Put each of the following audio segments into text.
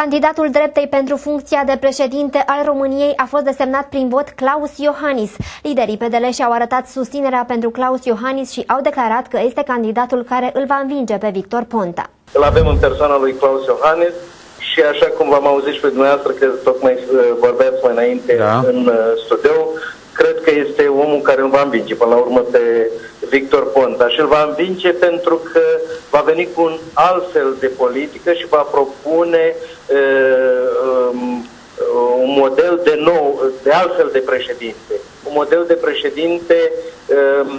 Candidatul dreptei pentru funcția de președinte al României a fost desemnat prin vot Claus Iohannis. Liderii PDL și-au arătat susținerea pentru Claus Iohannis și au declarat că este candidatul care îl va învinge pe Victor Ponta. Îl avem în persoana lui Claus Iohannis și așa cum v-am auzit și pe dumneavoastră că tocmai uh, vorbeați mai înainte da. în uh, studio, cred că este omul care îl va învinge până la urmă pe Victor Ponta și îl va învinge pentru că va veni cu un alt fel de politică și va propune uh, um, un model de nou, de altfel de președinte. Un model de președinte uh,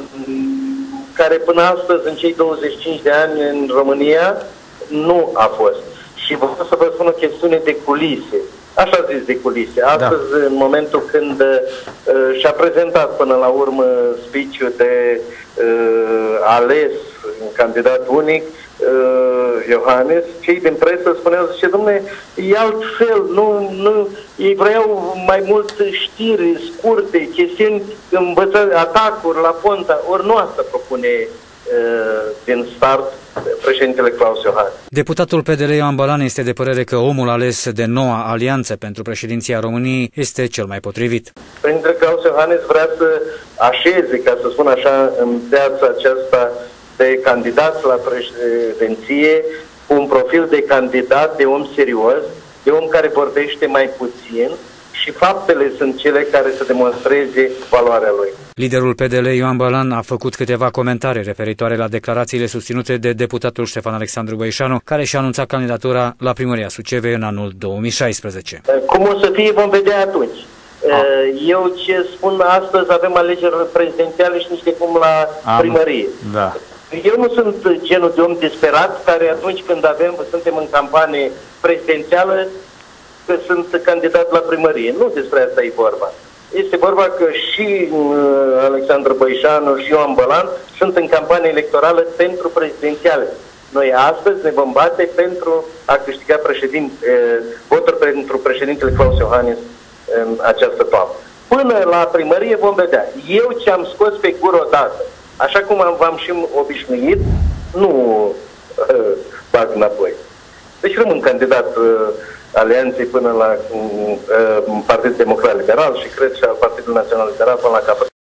care până astăzi, în cei 25 de ani în România, nu a fost. Și vreau să vă spun o chestiune de culise așa zis de culise. Da. Astăzi, da. în momentul când uh, și-a prezentat până la urmă speech de uh, ales un candidat unic, uh, Iohannes, cei din presă spuneau, zice, domnule, e altfel, nu, nu, ei vreau mai mult știri scurte, chestiuni, învăță, atacuri la Ponta, ori nu asta propune uh, din start președintele Claus Iohannis. Deputatul PDL Ioan Balan este de părere că omul ales de noua alianță pentru președinția României este cel mai potrivit. Președintele Claus Iohannis vrea să așeze, ca să spun așa, în piața aceasta de candidați la președinție cu un profil de candidat, de om serios, de om care vorbește mai puțin și faptele sunt cele care să demonstreze valoarea lui. Liderul PDL Ioan Balan a făcut câteva comentarii referitoare la declarațiile susținute de deputatul Ștefan Alexandru Băișanu, care și-a anunțat candidatura la primăria Suceve în anul 2016. Cum o să fie, vom vedea atunci. A. Eu ce spun astăzi, avem alegeri prezidențiale și niște cum la Am. primărie. Da. Eu nu sunt genul de om disperat care atunci când avem, suntem în campanie prezidențială, că sunt candidat la primărie. Nu despre asta e vorba. Este vorba că și uh, Alexandru Băișanu și Ioan Bălan sunt în campanie electorală pentru prezidențiale. Noi astăzi ne vom bate pentru a câștiga președinte, uh, voturi pentru președintele Claus Iohannis în această toamnă. Până la primărie vom vedea. Eu ce am scos pe gură odată, așa cum am, v-am și obișnuit, nu uh, bag înapoi. Deci rămân candidat uh, alianței până la uh, Partidul Democrat Liberal și cred și al Partidul Național Liberal până la capăt.